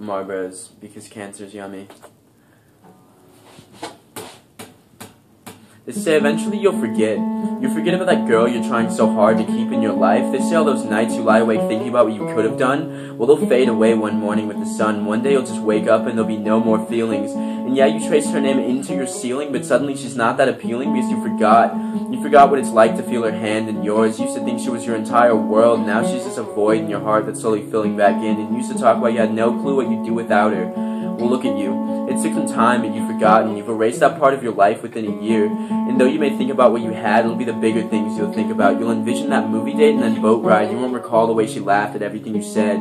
Marlboros because cancer's yummy. They say eventually you'll forget. You forget about that girl you're trying so hard to keep in your life. They say all those nights you lie awake thinking about what you could have done, well, they'll fade away one morning with the sun. One day you'll just wake up and there'll be no more feelings. And yeah, you traced her name into your ceiling, but suddenly she's not that appealing because you forgot. You forgot what it's like to feel her hand in yours. You used to think she was your entire world. Now she's just a void in your heart that's slowly filling back in. And you used to talk about you had no clue what you'd do without her. Well, look at you. It took some time, and you've forgotten. You've erased that part of your life within a year. And though you may think about what you had, it'll be the bigger things you'll think about. You'll envision that movie date and that boat ride. You won't recall the way she laughed at everything you said.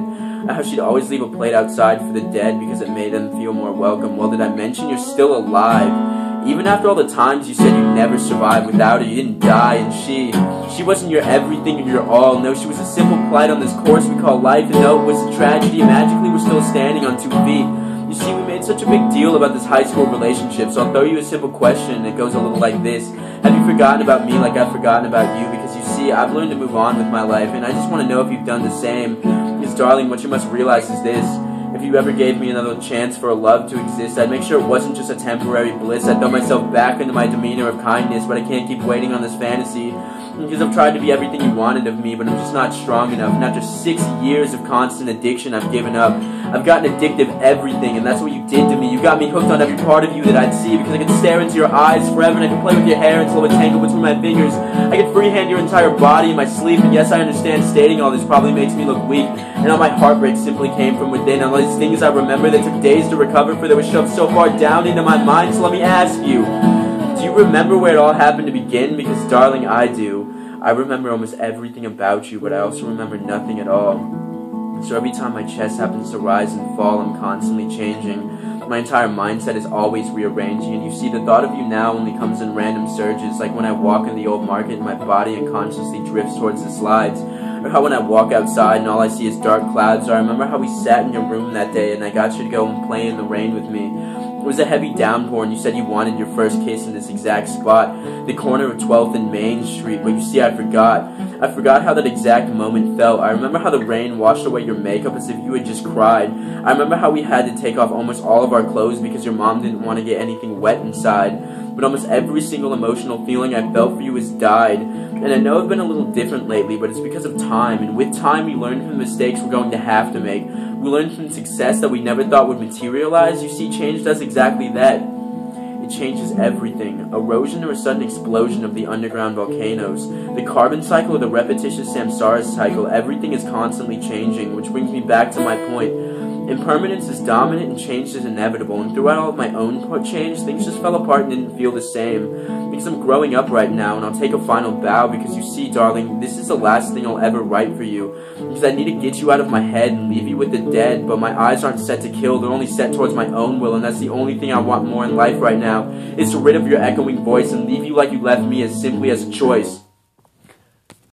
How she'd always leave a plate outside for the dead because it made them feel more welcome. Well, did I mention you're still alive? Even after all the times you said you'd never survive without her, you didn't die, and she, she wasn't your everything and your all. No, she was a simple plight on this course we call life, and though it was a tragedy, magically we're still standing on two feet. Such a big deal about this high school relationship, so I'll throw you a simple question. It goes a little like this Have you forgotten about me like I've forgotten about you? Because you see, I've learned to move on with my life, and I just want to know if you've done the same. Because, darling, what you must realize is this. If you ever gave me another chance for a love to exist, I'd make sure it wasn't just a temporary bliss. I'd throw myself back into my demeanor of kindness, but I can't keep waiting on this fantasy. Because I've tried to be everything you wanted of me, but I'm just not strong enough. And after six years of constant addiction, I've given up. I've gotten addicted to everything, and that's what you did to me. You got me hooked on every part of you that I'd see, because I could stare into your eyes forever, and I could play with your hair until it tangled between my fingers. I could freehand your entire body in my sleep, and yes, I understand stating all this probably makes me look weak, and all my heartbreak simply came from within. All these things I remember that took days to recover, for they were shoved so far down into my mind. So let me ask you, do you remember where it all happened to begin? Because, darling, I do. I remember almost everything about you, but I also remember nothing at all. So every time my chest happens to rise and fall, I'm constantly changing. My entire mindset is always rearranging, and you see, the thought of you now only comes in random surges, like when I walk in the old market and my body unconsciously drifts towards the slides, or how when I walk outside and all I see is dark clouds, or I remember how we sat in your room that day and I got you to go and play in the rain with me. It was a heavy downpour, and you said you wanted your first kiss in this exact spot, the corner of 12th and Main Street. But you see, I forgot. I forgot how that exact moment felt. I remember how the rain washed away your makeup as if you had just cried. I remember how we had to take off almost all of our clothes because your mom didn't want to get anything wet inside. But almost every single emotional feeling I felt for you has died. And I know I've been a little different lately, but it's because of time. And with time, we learn from the mistakes we're going to have to make. We learn from success that we never thought would materialize. You see, change does exactly that. It changes everything. Erosion or a sudden explosion of the underground volcanoes. The carbon cycle or the repetitious samsara cycle. Everything is constantly changing, which brings me back to my point. Impermanence is dominant and change is inevitable, and throughout all of my own change, things just fell apart and didn't feel the same. Because I'm growing up right now, and I'll take a final bow because you see, darling, this is the last thing I'll ever write for you. Because I need to get you out of my head and leave you with the dead, but my eyes aren't set to kill, they're only set towards my own will, and that's the only thing I want more in life right now, is to rid of your echoing voice and leave you like you left me as simply as a choice.